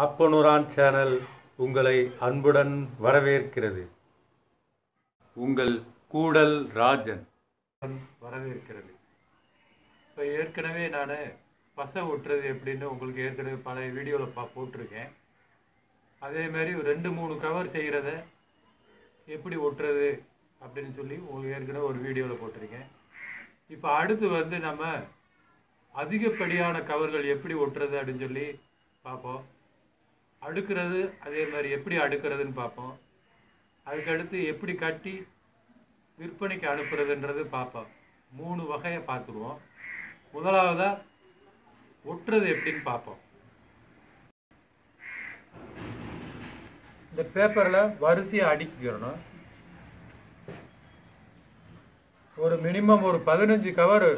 ஆப்பனூரான் channel உங்களை அன்புடன் வரவேற்கிறது. உங்கள் கூடல் ராஜன். வரவேற்கிறது. இப்போ ஏற்கனவே நான் பசை ஒட்டுறது எப்படின்னு உங்களுக்கு ஏற்கனவே பல வீடியோவில் பா போட்டிருக்கேன். அதே மாதிரி ரெண்டு மூணு கவர் செய்கிறத எப்படி ஒட்டுறது அப்படின்னு சொல்லி உங்களுக்கு ஏற்கனவே ஒரு வீடியோவில் போட்டிருக்கேன். இப்போ அடுத்து வந்து நம்ம அதிகப்படியான கவர்கள் எப்படி ஒட்டுறது அப்படின்னு சொல்லி பார்ப்போம் அடுக்கிறது அதே மாதிரி எப்படி அடுக்கிறதுன்னு பார்ப்போம். அதுக்கடுத்து எப்படி கட்டி விற்பனைக்கு அனுப்புறதுன்றது பார்ப்போம். மூணு வகையை பார்த்துருவோம். முதலாவதா ஒட்டுறது எப்படின்னு பார்ப்போம். இந்த பேப்பரில் வரிசையாக அடுக்கிக்கிறணும் ஒரு மினிமம் ஒரு பதினஞ்சு கவர்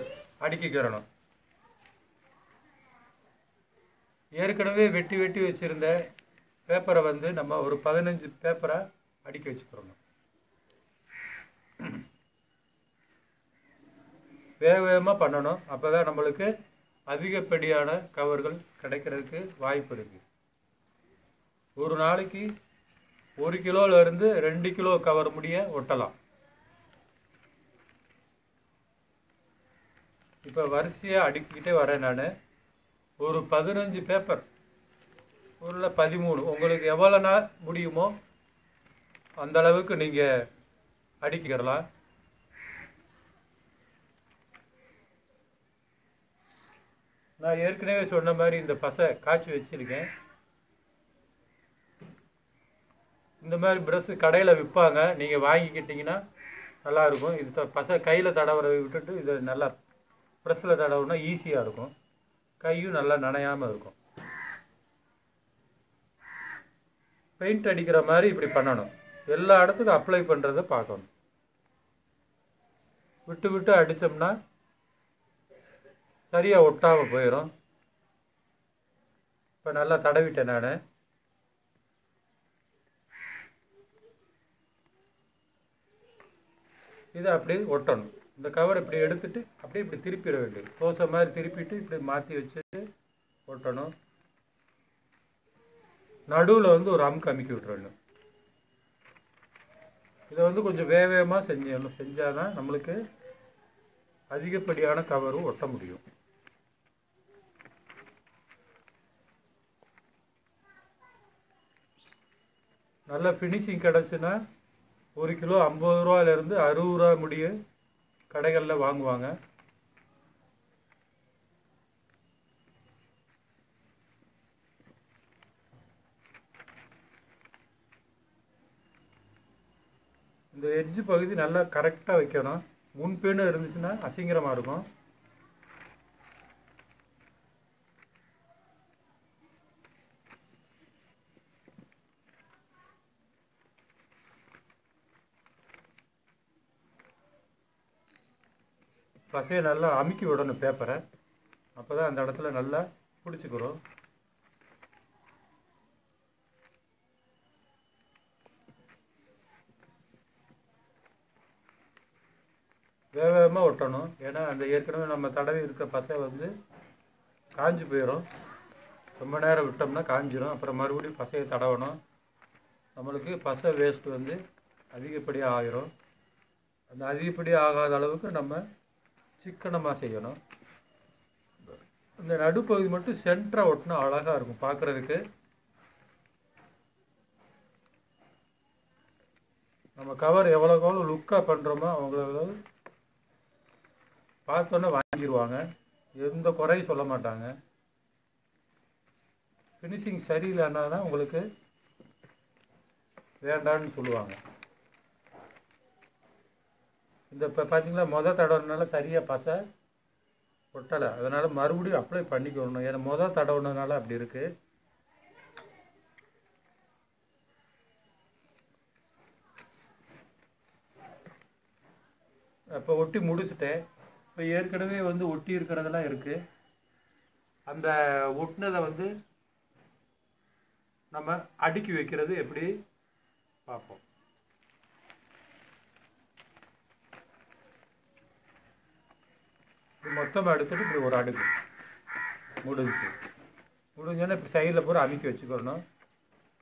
அடுக்கிக்கிறணும் ஏற்கனவே வெட்டி வெட்டி வச்சிருந்த பேப்பரை வந்து நம்ம ஒரு பதினஞ்சு பேப்பரை அடுக்கி வச்சுக்கிறோம் வேக வேகமாக பண்ணணும். அப்போ தான் நம்மளுக்கு அதிகப்படியான கவர்கள் கிடைக்கிறதுக்கு வாய்ப்பு இருக்குது ஒரு நாளைக்கு ஒரு கிலோலேருந்து ரெண்டு கிலோ கவர் முடிய ஒட்டலாம். இப்போ வரிசையாக அடுக்கிக்கிட்டே வரேன் நான். ஒரு பதினஞ்சு பேப்பர் ஒரு பதிமூணு. உங்களுக்கு எவ்வளோ நாள் முடியுமோ அந்த அளவுக்கு நீங்கள் அடிக்கிடலாம் நான் ஏற்கனவே சொன்ன மாதிரி இந்த பசை காய்ச்சி வச்சிருக்கேன். இந்த மாதிரி ப்ரஷ் கடையில் விற்பாங்க. நீங்கள் வாங்கிக்கிட்டிங்கன்னா நல்லா இருக்கும். இது த- பசை கையில் தடவுறதை விட்டுட்டு இதை நல்லா ப்ரெஷ்ஷில் தடவுனா ஈஸியாக இருக்கும். கையும் நல்லா நனையாமல் இருக்கும். பெயிண்ட் அடிக்கிற மாதிரி இப்படி பண்ணணும். எல்லா இடத்துக்கும் அப்ளை பண்ணுறத பார்க்கணும். விட்டு விட்டு அடித்தோம்னா சரியாக ஒட்டாமல் போயிடும் இப்போ நல்லா தடவிட்டேன் நான். இதை அப்படியே ஒட்டணும். இந்த கவர் இப்படி எடுத்துட்டு அப்படியே இப்படி திருப்பிட வேண்டியது. தோசை மாதிரி திருப்பிட்டு இப்படி மாற்றி வச்சுட்டு ஒட்டணும். நடுவில் வந்து ஒரு அமுக்கு அமுக்கி விட்டுறணும். இதை வந்து கொஞ்சம் வேக வேகமாக செஞ்சிடணும் செஞ்சாதான் நம்மளுக்கு அதிகப்படியான கவரும் ஒட்ட முடியும். நல்ல ஃபினிஷிங் கிடச்சுன்னா ஒரு கிலோ ஐம்பது ரூபாயிலேருந்து அறுபது ரூபா முடிய கடைகளில் வாங்குவாங்க. இந்த எட்ஜ் பகுதி நல்லா கரெக்டாக வைக்கணும். முன்பேன்னு இருந்துச்சுன்னா அசிங்கரமாக இருக்கும். பசையை நல்லா அமுக்கி விடணும் பேப்பரை அப்போ தான் அந்த இடத்துல நல்லா பிடிச்சிக்கிறோம். வேக வேகமாக ஒட்டணும். ஏன்னா அந்த ஏற்கனவே நம்ம தடவி இருக்க பசை வந்து காஞ்சு போயிடும் ரொம்ப நேரம் விட்டோம்னா காஞ்சிரும். அப்புறம் மறுபடியும் பசையை தடவணும். நம்மளுக்கு பசை வேஸ்ட் வந்து அதிகப்படியாக ஆயிரும். அந்த அதிகப்படியாக ஆகாத அளவுக்கு நம்ம சிக்கனமாக செய்யணும். இந்த நடுப்பகுதி மட்டும் சென்டராக ஒட்டினா அழகாக இருக்கும் பார்க்குறதுக்கு நம்ம கவர் எவ்வளோக்கு எவ்வளோ லுக்காக பண்ணுறோமோ அவங்கள பார்த்தோன்னே வாங்கிடுவாங்க எந்த குறையும் சொல்ல மாட்டாங்க. ஃபினிஷிங் சரியில்லைன்னா தான் உங்களுக்கு வேண்டான்னு சொல்லுவாங்க. இந்த இப்போ பார்த்தீங்களா மொதல் தடவைனால சரியாக பசை ஒட்டலை. அதனால் மறுபடியும் அப்ளை பண்ணிக்கணும். ஏன்னா மொதல் தடவுனதுனால அப்படி இருக்குது இப்போ ஒட்டி முடிச்சுட்டேன். இப்போ ஏற்கனவே வந்து ஒட்டி இருக்கிறதெல்லாம் இருக்குது அந்த ஒட்டினதை வந்து நம்ம அடுக்கி வைக்கிறது எப்படி? பார்ப்போம். மொத்தமாக எடுத்துட்டு இப்படி ஒரு அடுக்கு. முடிஞ்சு முடிஞ்சோன்னா இப்படி சைடில் பூரா அமுக்கி வச்சுக்கணும்.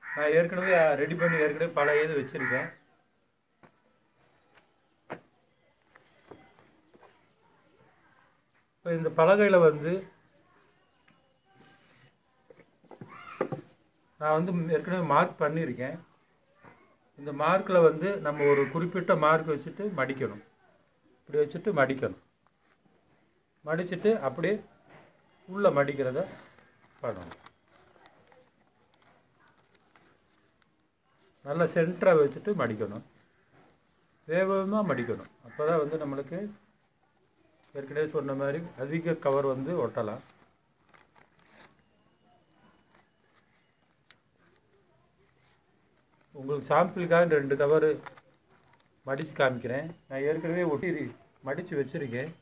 நான் ஏற்கனவே ரெடி பண்ணி ஏற்கனவே பல இது வச்சுருக்கேன். இந்த பலகையில் வந்து நான் வந்து ஏற்கனவே மார்க் பண்ணியிருக்கேன். இந்த மார்க்கில் வந்து நம்ம ஒரு குறிப்பிட்ட மார்க் வச்சுட்டு மடிக்கணும். இப்படி வச்சுட்டு மடிக்கணும். மடிச்சுட்டு அப்படியே உள்ளே மடிக்கிறத பண்ணணும். நல்லா சென்டராக வச்சுட்டு மடிக்கணும். வேகமாக மடிக்கணும். அப்போ தான் வந்து நம்மளுக்கு ஏற்கனவே சொன்ன மாதிரி அதிக கவர் வந்து ஒட்டலாம். உங்களுக்கு சாம்பிளுக்காக ரெண்டு கவரு மடித்து காமிக்கிறேன். நான் ஏற்கனவே ஒட்டி மடித்து வச்சுருக்கேன்.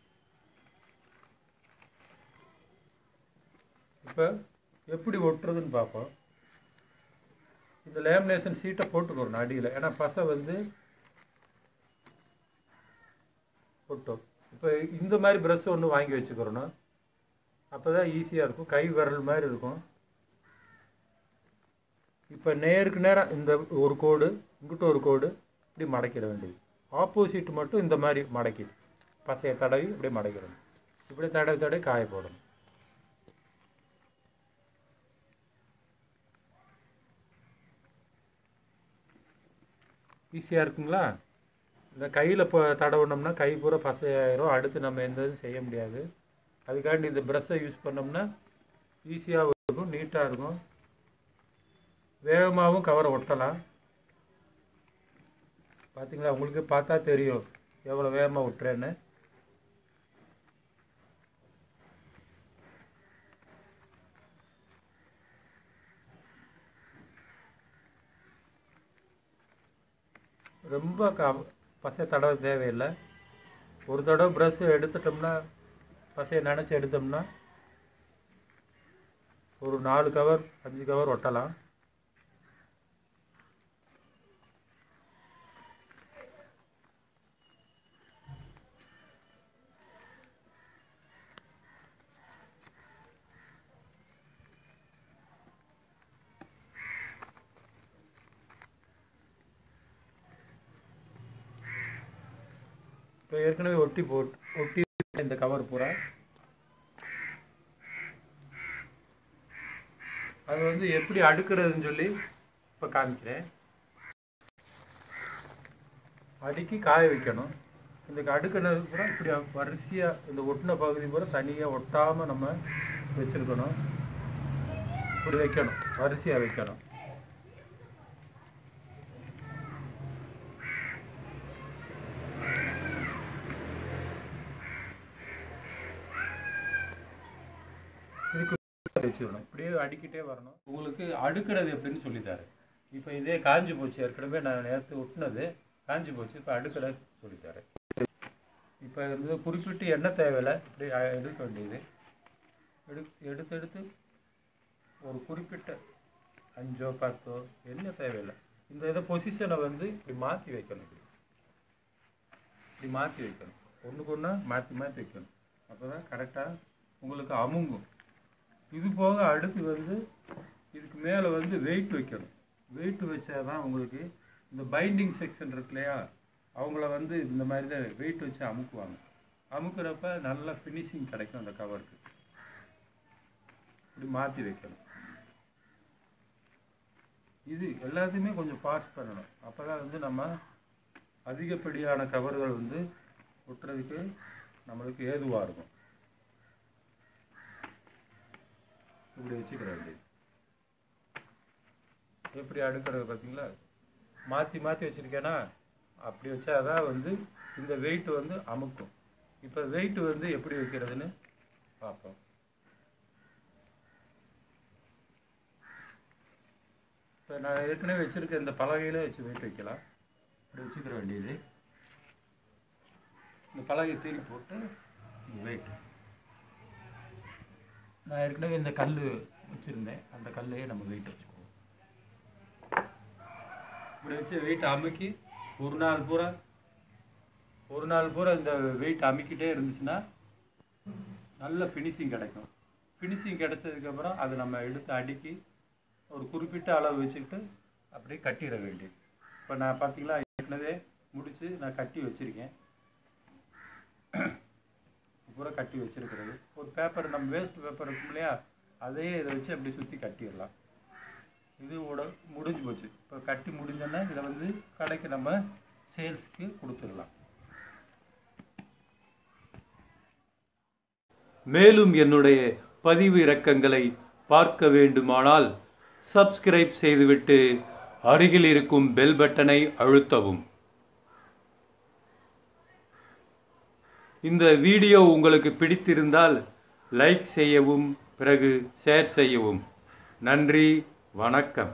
இப்போ எப்படி ஒட்டுறதுன்னு பார்ப்போம். இந்த லேமினேஷன் சீட்டை போட்டுக்கணும் அடியில். ஏன்னா பசை வந்து ஒட்டும். இப்போ இந்த மாதிரி ப்ரெஷ் ஒன்று வாங்கி வச்சுக்கிறோம் அப்போ தான் ஈஸியாக இருக்கும். கை விரல் மாதிரி இருக்கும். இப்போ நேருக்கு நேரம் இந்த ஒரு கோடு இங்கிட்ட ஒரு கோடு இப்படி மடக்கிட வேண்டியது. ஆப்போசிட் மட்டும் இந்த மாதிரி மடக்கி பசையை தடவி இப்படி மடக்கிடணும். இப்படி தடவி தடவி காய போடணும். ஈஸியாக இருக்குங்களா? இந்த கையில் இப்போ தடவினோம்னா கை பூரா பசையாயிரும். அடுத்து நம்ம எந்த இதுவும் செய்ய முடியாது. அதுக்காண்டி இந்த ப்ரெஷ்ஷை யூஸ் பண்ணோம்னா ஈஸியாக இருக்கும் நீட்டாக இருக்கும். வேகமாகவும் கவரை ஒட்டலாம். பார்த்தீங்களா உங்களுக்கு பார்த்தா தெரியும் எவ்வளோ வேகமாக விட்டுறேன்னு ரொம்ப க பசை தடவை தேவையில்லை. ஒரு தடவை ப்ரஷ் எடுத்துட்டோம்னா பசையை நினச்சி எடுத்தோம்னா ஒரு நாலு கவர் அஞ்சு கவர் ஒட்டலாம். இப்போ ஏற்கனவே ஒட்டி போட்டு ஒட்டி இந்த கவர் பூரா. அது வந்து எப்படி அடுக்கிறதுன்னு சொல்லி இப்போ காமிக்கிறேன். அடுக்கி காய வைக்கணும். இந்த அடுக்கிறது பூரா இப்படி வரிசையாக இந்த ஒட்டின பகுதி பூரா தனியாக ஒட்டாமல் நம்ம வச்சுருக்கணும். இப்படி வைக்கணும். வரிசையாக வைக்கணும் இதுக்கு வச்சுக்கணும். இப்படியே அடிக்கிட்டே வரணும். உங்களுக்கு அடுக்கிறது எப்படின்னு சொல்லித்தாரு இப்போ இதே காஞ்சி போச்சு. ஏற்கனவே நான் நேரத்து ஒட்டினது. காஞ்சி போச்சு. இப்போ அடுக்கிறது சொல்லித்தாரு இப்போ வந்து குறிப்பிட்டு என்ன தேவையில்லை? இப்படி எடுக்க வேண்டியது. எடு எடுத்து எடுத்து ஒரு குறிப்பிட்ட அஞ்சோ பத்தோ என்ன தேவையில்லை. இந்த இதை பொசிஷனை வந்து இப்படி மாற்றி வைக்கணும் இப்படி. இப்படி மாற்றி வைக்கணும். ஒன்றுக்கு ஒன்றா மாற்றி மாற்றி வைக்கணும். அப்போ தான் கரெக்டாக உங்களுக்கு அமுங்கும். இது போக அடுத்து வந்து இதுக்கு மேலே வந்து வெயிட் வைக்கணும். வெயிட் வச்சா தான் உங்களுக்கு இந்த பைண்டிங் செக்ஷன் இருக்கு இல்லையா? அவங்கள வந்து இந்த மாதிரி தான் வெயிட் வச்சு அமுக்குவாங்க. அமுக்குறப்ப நல்ல ஃபினிஷிங் கிடைக்கும் அந்த கவருக்கு இப்படி மாற்றி வைக்கணும். இது எல்லாத்தையுமே கொஞ்சம் பாஸ் பண்ணணும். அப்போ தான் வந்து நம்ம அதிகப்படியான கவர்கள் வந்து ஒட்டுறதுக்கு நம்மளுக்கு ஏதுவாக இருக்கும். இப்படி வச்சுக்கிற வேண்டியது எப்படி அடுக்கிறது பார்த்தீங்களா? மாற்றி மாற்றி வச்சுருக்கேன்னா அப்படி வச்சாதான் வந்து இந்த வெயிட் வந்து அமுக்கும். இப்போ வெயிட் வந்து எப்படி வைக்கிறதுன்னு பார்ப்போம். இப்போ நான் ஏற்கனவே வச்சுருக்க இந்த பலகையில் வச்சு வெயிட் வைக்கலாம். இப்படி வச்சுக்கிற வேண்டியது. இந்த பலகை தீரி போட்டு வெயிட் நான் ஏற்கனவே இந்த கல் வச்சுருந்தேன். அந்த கல்லையே நம்ம வெயிட் வச்சுக்குவோம். இப்படி வச்சு வெயிட் அமுக்கி ஒரு நாள் பூரா ஒரு நாள் பூரா இந்த வெயிட் அமுக்கிட்டே இருந்துச்சுன்னா நல்ல ஃபினிஷிங் கிடைக்கும். ஃபினிஷிங் கிடைச்சதுக்கப்புறம் அதை நம்ம எடுத்து அடுக்கி ஒரு குறிப்பிட்ட அளவு வச்சுக்கிட்டு அப்படியே கட்டிட வேண்டியது. இப்போ நான் பார்த்தீங்களா ஏற்கனவே முடித்து நான் கட்டி வச்சுருக்கேன். பூரா கட்டி வச்சிருக்கிறது. ஒரு பேப்பர் நம்ம வேஸ்ட் பேப்பர் இருக்கும் இல்லையா? அதையே இதை வச்சு அப்படி சுற்றி கட்டிடலாம். இது உட முடிஞ்சு போச்சு. இப்போ கட்டி முடிஞ்சோன்னா இதை வந்து கடைக்கு நம்ம சேல்ஸ்க்கு கொடுத்துடலாம். மேலும் என்னுடைய பதிவு இறக்கங்களை பார்க்க வேண்டுமானால் சப்ஸ்கிரைப் செய்துவிட்டு அருகில் இருக்கும் பெல் பட்டனை அழுத்தவும். இந்த வீடியோ உங்களுக்கு பிடித்திருந்தால் லைக் செய்யவும் பிறகு ஷேர் செய்யவும். நன்றி வணக்கம்.